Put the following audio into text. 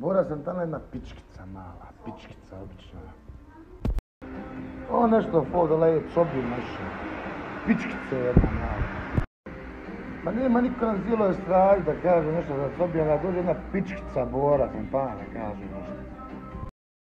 Bora sam tamo jedna pičkica mala, pičkica obična. Ovo, nešto fo leje, cobi naše. Pičkica jedna mala. Ma nema niko na zilo je strah da kaže nešto za cobi, ali dođe jedna pičkica bora sam pa kaže.